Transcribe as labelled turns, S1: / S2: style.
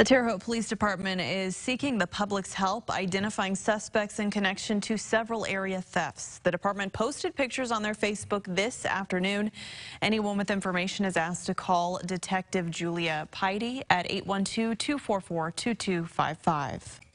S1: The Terre Haute Police Department is seeking the public's help identifying suspects in connection to several area thefts. The department posted pictures on their Facebook this afternoon. Anyone with information is asked to call Detective Julia Piety at 812-244-2255.